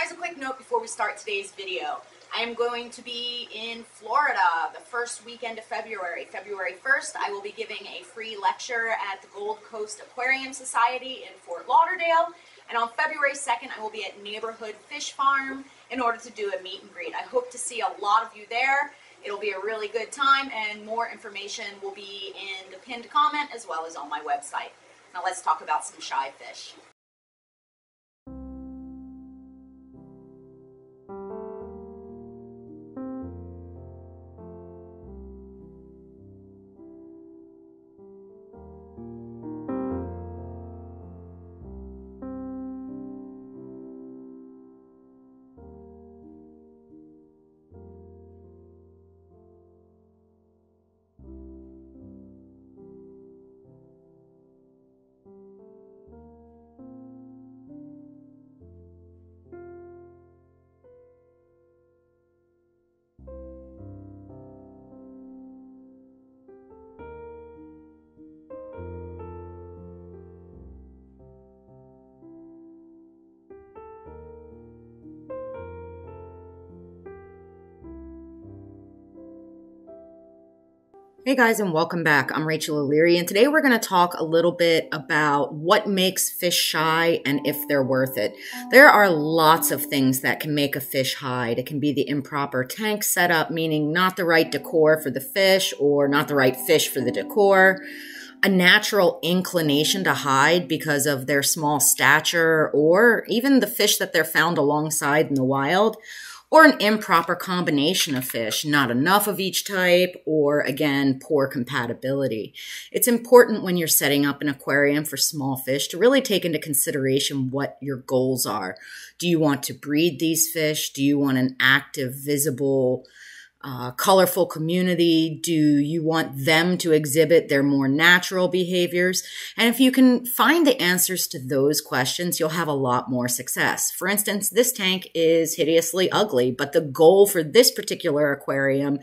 guys a quick note before we start today's video. I am going to be in Florida the first weekend of February. February 1st, I will be giving a free lecture at the Gold Coast Aquarium Society in Fort Lauderdale. And on February 2nd, I will be at Neighborhood Fish Farm in order to do a meet and greet. I hope to see a lot of you there. It'll be a really good time, and more information will be in the pinned comment as well as on my website. Now let's talk about some shy fish. Hey guys, and welcome back. I'm Rachel O'Leary, and today we're going to talk a little bit about what makes fish shy and if they're worth it. There are lots of things that can make a fish hide. It can be the improper tank setup, meaning not the right decor for the fish or not the right fish for the decor. A natural inclination to hide because of their small stature or even the fish that they're found alongside in the wild or an improper combination of fish, not enough of each type, or again, poor compatibility. It's important when you're setting up an aquarium for small fish to really take into consideration what your goals are. Do you want to breed these fish? Do you want an active, visible, uh, colorful community? Do you want them to exhibit their more natural behaviors? And if you can find the answers to those questions, you'll have a lot more success. For instance, this tank is hideously ugly, but the goal for this particular aquarium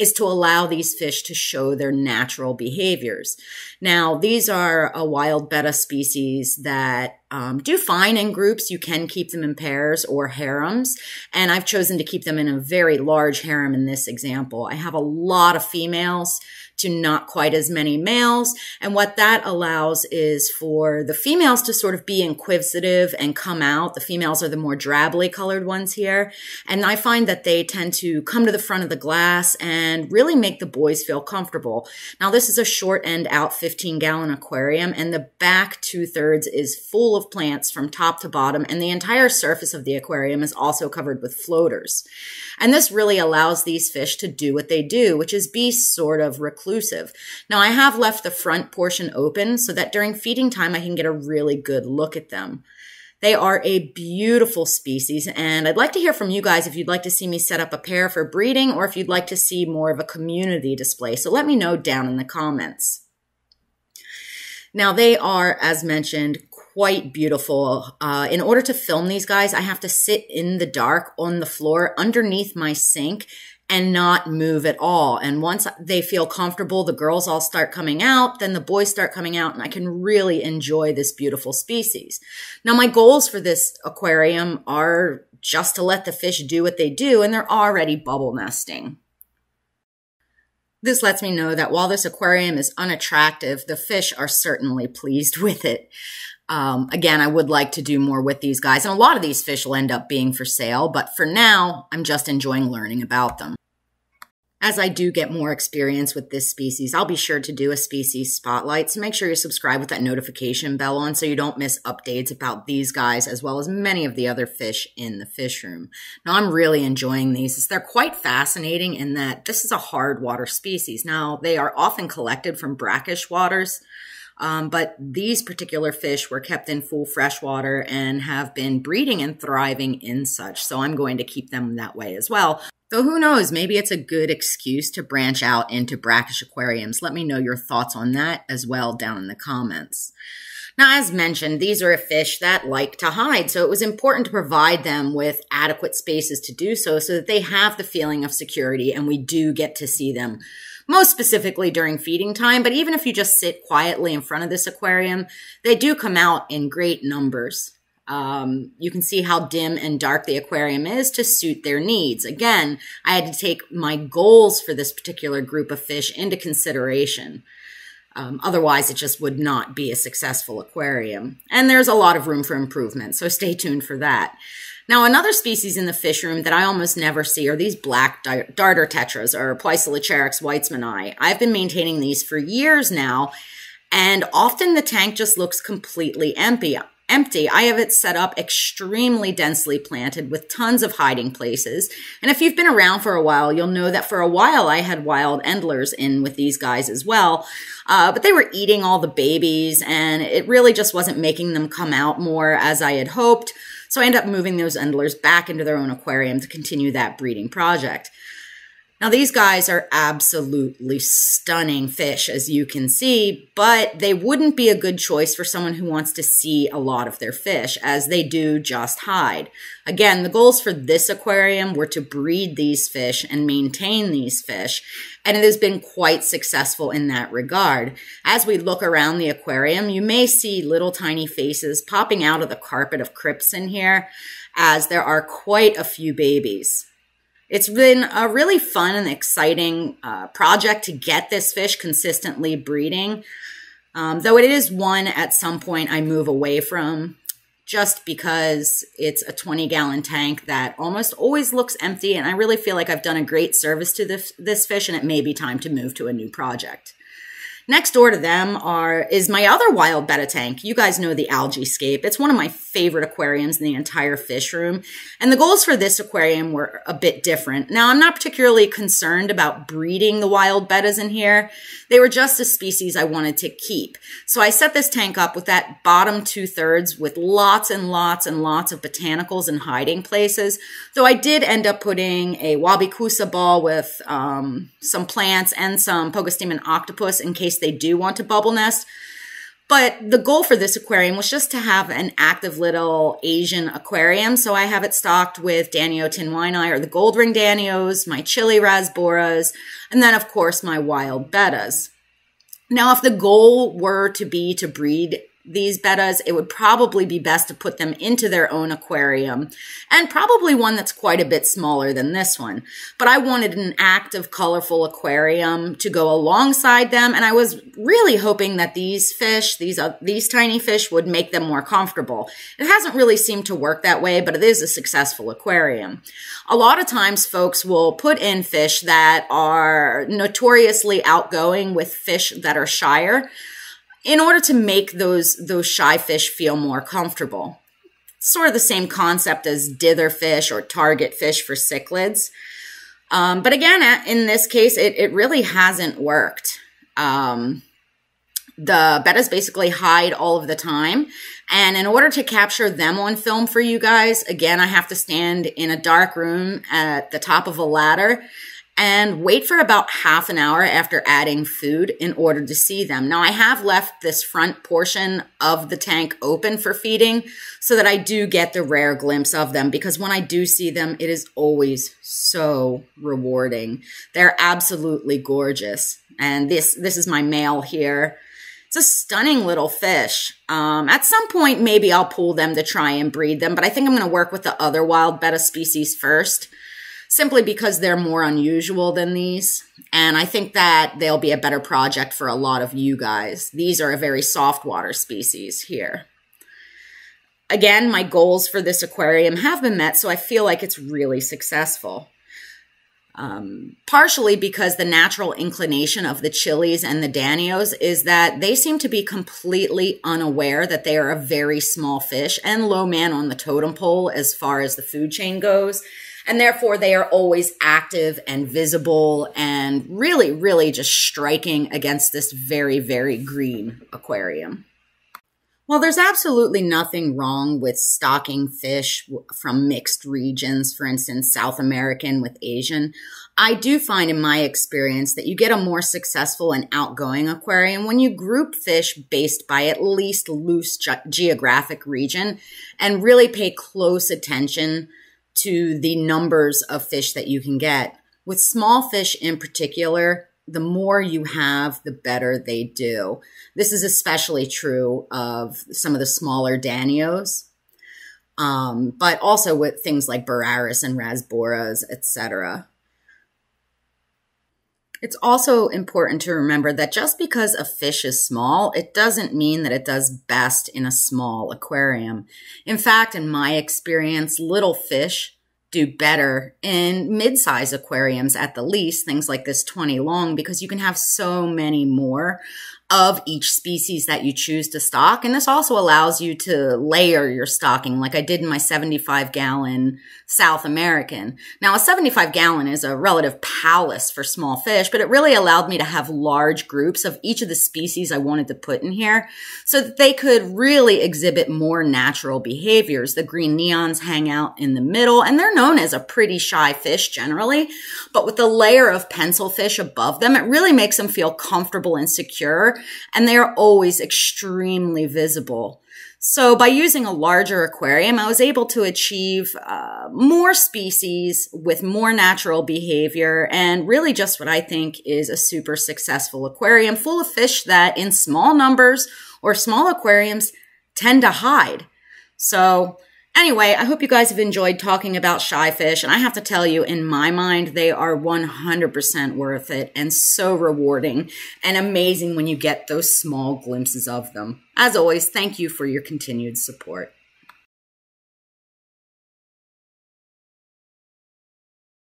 is to allow these fish to show their natural behaviors. Now, these are a wild betta species that um, do fine in groups. You can keep them in pairs or harems. And I've chosen to keep them in a very large harem in this example. I have a lot of females to not quite as many males. And what that allows is for the females to sort of be inquisitive and come out. The females are the more drably colored ones here. And I find that they tend to come to the front of the glass and really make the boys feel comfortable. Now, this is a short end out 15 gallon aquarium and the back two thirds is full of plants from top to bottom. And the entire surface of the aquarium is also covered with floaters. And this really allows these fish to do what they do, which is be sort of reclusive. Now I have left the front portion open so that during feeding time, I can get a really good look at them. They are a beautiful species, and I'd like to hear from you guys if you'd like to see me set up a pair for breeding or if you'd like to see more of a community display. So let me know down in the comments. Now, they are, as mentioned, quite beautiful. Uh, in order to film these guys, I have to sit in the dark on the floor underneath my sink and not move at all. And once they feel comfortable, the girls all start coming out, then the boys start coming out, and I can really enjoy this beautiful species. Now, my goals for this aquarium are just to let the fish do what they do, and they're already bubble nesting. This lets me know that while this aquarium is unattractive, the fish are certainly pleased with it. Um, again, I would like to do more with these guys, and a lot of these fish will end up being for sale, but for now, I'm just enjoying learning about them. As I do get more experience with this species, I'll be sure to do a species spotlight. So make sure you subscribe with that notification bell on so you don't miss updates about these guys as well as many of the other fish in the fish room. Now, I'm really enjoying these. They're quite fascinating in that this is a hard water species. Now, they are often collected from brackish waters. Um, but these particular fish were kept in full freshwater and have been breeding and thriving in such. So I'm going to keep them that way as well. Though who knows, maybe it's a good excuse to branch out into brackish aquariums. Let me know your thoughts on that as well down in the comments. Now, as mentioned, these are a fish that like to hide, so it was important to provide them with adequate spaces to do so so that they have the feeling of security and we do get to see them most specifically during feeding time. But even if you just sit quietly in front of this aquarium, they do come out in great numbers. Um, you can see how dim and dark the aquarium is to suit their needs. Again, I had to take my goals for this particular group of fish into consideration. Um, otherwise, it just would not be a successful aquarium. And there's a lot of room for improvement, so stay tuned for that. Now, another species in the fish room that I almost never see are these black darter tetras or Poecilocharax weitzmani. I've been maintaining these for years now, and often the tank just looks completely empty empty. I have it set up extremely densely planted with tons of hiding places. And if you've been around for a while, you'll know that for a while I had wild endlers in with these guys as well. Uh, but they were eating all the babies and it really just wasn't making them come out more as I had hoped. So I ended up moving those endlers back into their own aquarium to continue that breeding project. Now, these guys are absolutely stunning fish, as you can see, but they wouldn't be a good choice for someone who wants to see a lot of their fish, as they do just hide. Again, the goals for this aquarium were to breed these fish and maintain these fish, and it has been quite successful in that regard. As we look around the aquarium, you may see little tiny faces popping out of the carpet of crypts in here, as there are quite a few babies. It's been a really fun and exciting uh, project to get this fish consistently breeding. Um, though it is one at some point I move away from just because it's a 20 gallon tank that almost always looks empty. And I really feel like I've done a great service to this, this fish and it may be time to move to a new project. Next door to them are is my other wild betta tank. You guys know the algae scape. It's one of my favorite aquariums in the entire fish room. And the goals for this aquarium were a bit different. Now, I'm not particularly concerned about breeding the wild bettas in here. They were just a species I wanted to keep. So I set this tank up with that bottom two thirds with lots and lots and lots of botanicals and hiding places. Though I did end up putting a wabikusa ball with um, some plants and some Pogostemon octopus in case they do want to bubble nest. But the goal for this aquarium was just to have an active little Asian aquarium. So I have it stocked with Danio tinwini or the gold ring Danios, my chili rasboras, and then of course my wild bettas. Now, if the goal were to be to breed these bettas, it would probably be best to put them into their own aquarium and probably one that's quite a bit smaller than this one. But I wanted an active, colorful aquarium to go alongside them. And I was really hoping that these fish, these, uh, these tiny fish would make them more comfortable. It hasn't really seemed to work that way, but it is a successful aquarium. A lot of times folks will put in fish that are notoriously outgoing with fish that are shyer in order to make those those shy fish feel more comfortable. Sort of the same concept as dither fish or target fish for cichlids. Um, but again, in this case, it, it really hasn't worked. Um, the bettas basically hide all of the time. And in order to capture them on film for you guys, again, I have to stand in a dark room at the top of a ladder and wait for about half an hour after adding food in order to see them. Now I have left this front portion of the tank open for feeding so that I do get the rare glimpse of them because when I do see them, it is always so rewarding. They're absolutely gorgeous. And this, this is my male here. It's a stunning little fish. Um, at some point, maybe I'll pull them to try and breed them, but I think I'm going to work with the other wild betta species first simply because they're more unusual than these. And I think that they'll be a better project for a lot of you guys. These are a very soft water species here. Again, my goals for this aquarium have been met, so I feel like it's really successful. Um, partially because the natural inclination of the chilies and the danios is that they seem to be completely unaware that they are a very small fish and low man on the totem pole as far as the food chain goes. And therefore, they are always active and visible and really, really just striking against this very, very green aquarium. Well, there's absolutely nothing wrong with stocking fish from mixed regions, for instance, South American with Asian. I do find in my experience that you get a more successful and outgoing aquarium when you group fish based by at least loose ge geographic region and really pay close attention to the numbers of fish that you can get. With small fish in particular, the more you have, the better they do. This is especially true of some of the smaller danios. um, but also with things like Boraras and Rasboras, etc. It's also important to remember that just because a fish is small, it doesn't mean that it does best in a small aquarium. In fact, in my experience, little fish do better in mid-size aquariums at the least, things like this 20 long, because you can have so many more of each species that you choose to stock. And this also allows you to layer your stocking like I did in my 75 gallon South American. Now a 75 gallon is a relative palace for small fish, but it really allowed me to have large groups of each of the species I wanted to put in here so that they could really exhibit more natural behaviors. The green neons hang out in the middle and they're known as a pretty shy fish generally, but with the layer of pencil fish above them, it really makes them feel comfortable and secure and they are always extremely visible. So by using a larger aquarium, I was able to achieve uh, more species with more natural behavior and really just what I think is a super successful aquarium full of fish that in small numbers or small aquariums tend to hide. So Anyway, I hope you guys have enjoyed talking about shy fish. And I have to tell you, in my mind, they are 100% worth it and so rewarding and amazing when you get those small glimpses of them. As always, thank you for your continued support.